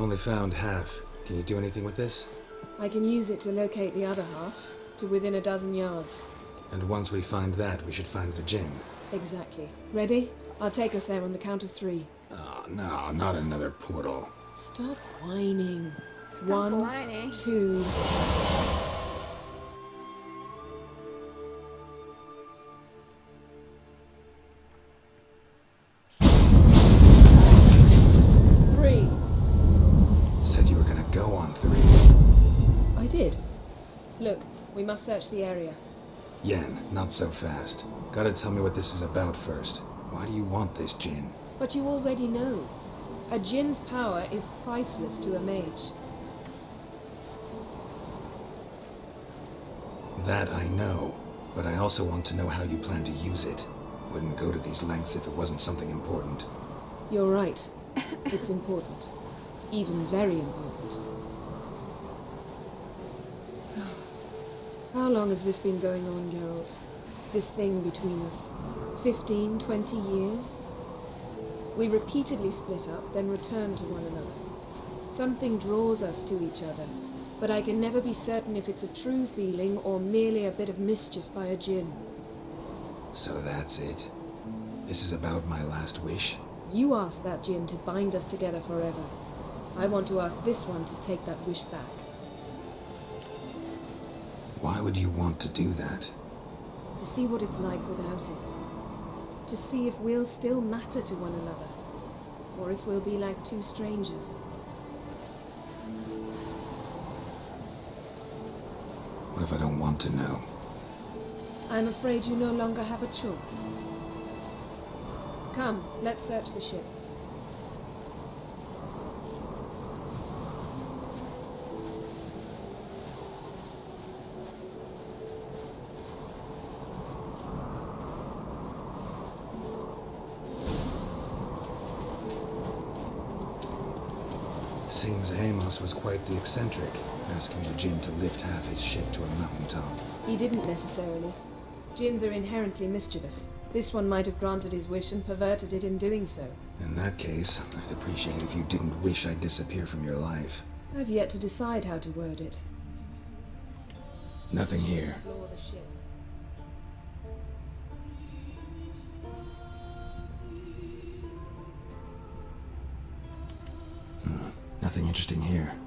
Only found half. Can you do anything with this? I can use it to locate the other half, to within a dozen yards. And once we find that, we should find the Jinn. Exactly. Ready? I'll take us there on the count of three. Oh, no, not another portal. Stop whining. Stop One, whining. two. Must search the area. Yen, not so fast. Gotta tell me what this is about first. Why do you want this Jinn? But you already know. A Jinn's power is priceless to a mage. That I know, but I also want to know how you plan to use it. Wouldn't go to these lengths if it wasn't something important. You're right. It's important. Even very important. How long has this been going on, Geralt? This thing between us? Fifteen, twenty years? We repeatedly split up, then return to one another. Something draws us to each other, but I can never be certain if it's a true feeling or merely a bit of mischief by a Jinn. So that's it. This is about my last wish. You asked that Jinn to bind us together forever. I want to ask this one to take that wish back. Why would you want to do that? To see what it's like without it. To see if we'll still matter to one another. Or if we'll be like two strangers. What if I don't want to know? I'm afraid you no longer have a choice. Come, let's search the ship. Was quite the eccentric, asking the Jinn to lift half his ship to a mountaintop. He didn't necessarily. Jinns are inherently mischievous. This one might have granted his wish and perverted it in doing so. In that case, I'd appreciate it if you didn't wish I'd disappear from your life. I've yet to decide how to word it. Nothing here. Nothing interesting here.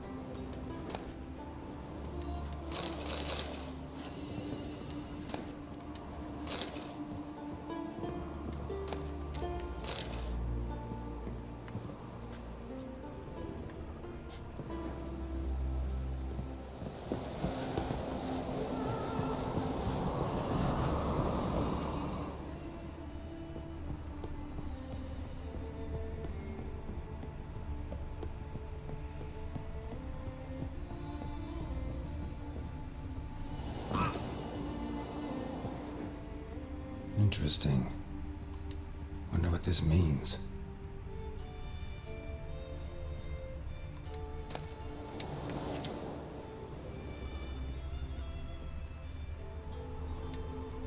Interesting. Wonder what this means.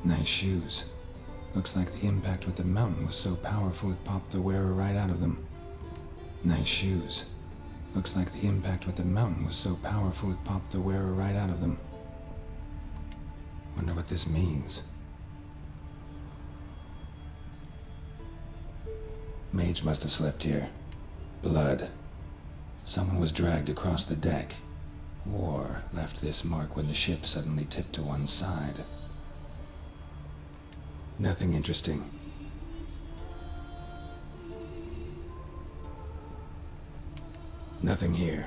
Nice shoes. Looks like the impact with the mountain was so powerful it popped the wearer right out of them. Nice shoes. Looks like the impact with the mountain was so powerful it popped the wearer right out of them. Wonder what this means. Mage must have slept here. Blood. Someone was dragged across the deck. Or left this mark when the ship suddenly tipped to one side. Nothing interesting. Nothing here.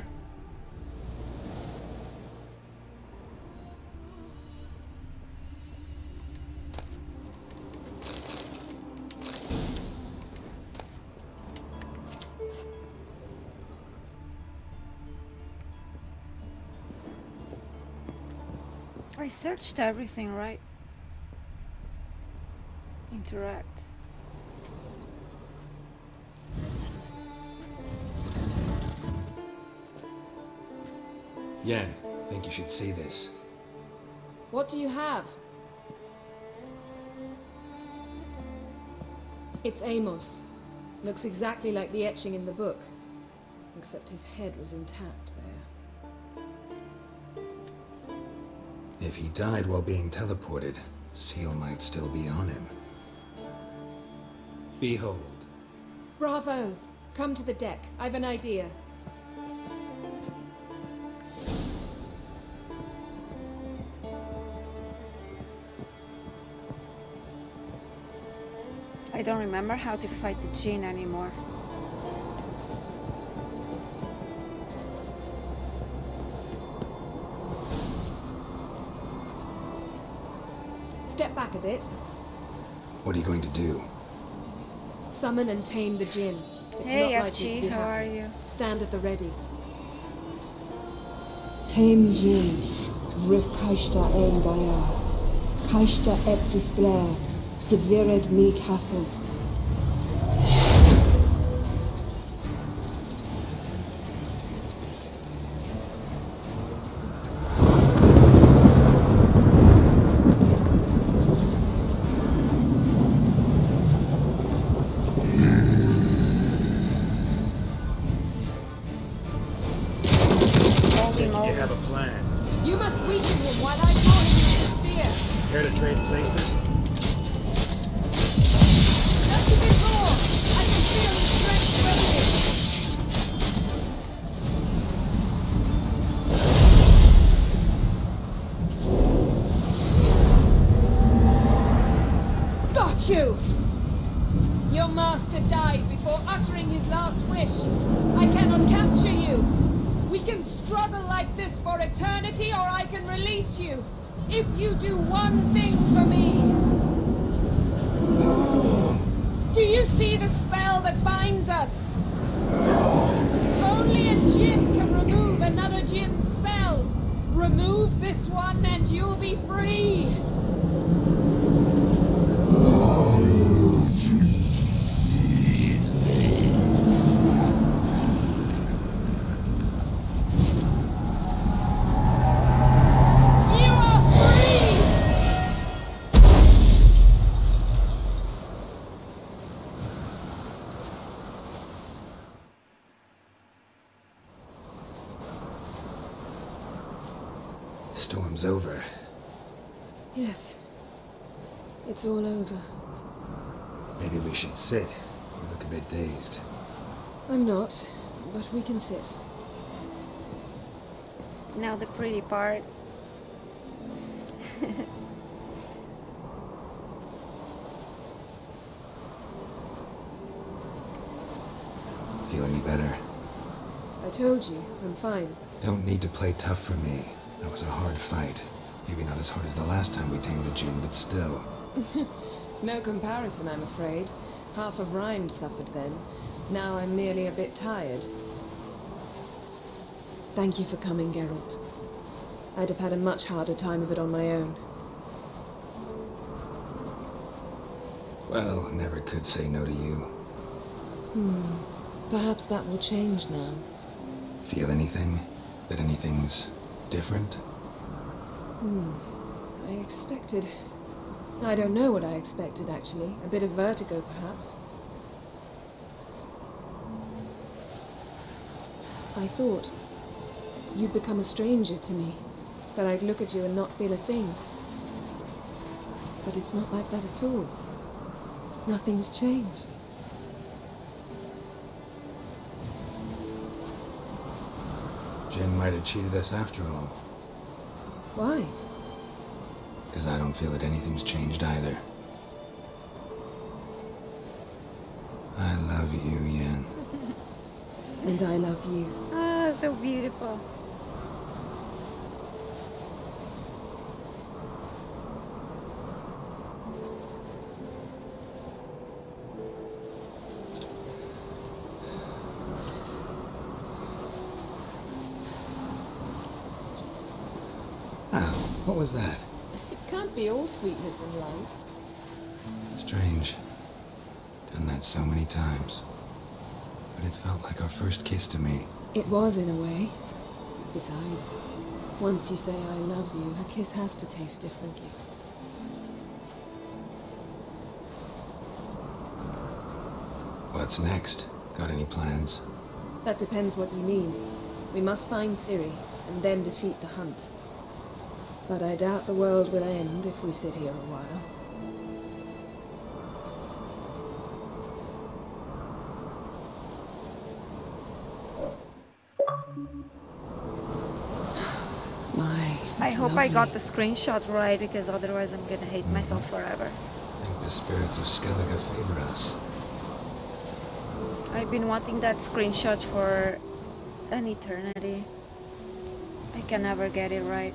I searched everything, right? Interact. Yen, think you should see this. What do you have? It's Amos. Looks exactly like the etching in the book. except his head was intact there. If he died while being teleported, Seal might still be on him. Behold. Bravo! Come to the deck. I've an idea. I don't remember how to fight the Jinn anymore. Step back a bit. What are you going to do? Summon and tame the Jinn. It's hey, not likely to be how are you? Stand at the ready. Tame Jin, Rif Kaishta Ein Baya, Kaishta Et Disglare, Gedvired Mi Castle. Him while I draw him into the sphere. Care to trade places? Just a bit more. I can feel strength. Got you! Your master died before uttering his last wish. I cannot capture you. We can struggle like this for eternity, or I can release you. If you do one thing for me. Do you see the spell that binds us? Only a Jinn can remove another Jinn's spell. Remove this one and you'll be free. Storm's over. Yes. It's all over. Maybe we should sit. You look a bit dazed. I'm not, but we can sit. Now the pretty part. Feel any better? I told you, I'm fine. Don't need to play tough for me. That was a hard fight. Maybe not as hard as the last time we tamed a Jinn, but still. No comparison, I'm afraid. Half of Rinde suffered then. Now I'm merely a bit tired. Thank you for coming, Geralt. I'd have had a much harder time of it on my own. Well, never could say no to you. Hmm. Perhaps that will change now. Feel anything? That anything's different? Hmm. I expected. I don't know what I expected, actually. A bit of vertigo, perhaps. I thought you'd become a stranger to me, that I'd look at you and not feel a thing. But it's not like that at all. Nothing's changed. Jinn might have cheated us after all. Why? Because I don't feel that anything's changed either. I love you, Yen. And I love you. Ah, so beautiful. What was that? It can't be all sweetness and light. Strange. Done that so many times. But it felt like our first kiss to me. It was, in a way. Besides, once you say I love you, a kiss has to taste differently. What's next? Got any plans? That depends what you mean. We must find Ciri, and then defeat the hunt. But I doubt the world will end if we sit here a while. My. I it's hope I got the screenshot right because otherwise I'm gonna hate myself forever. I think the spirits of Skellige favor us. I've been wanting that screenshot for an eternity. I can never get it right.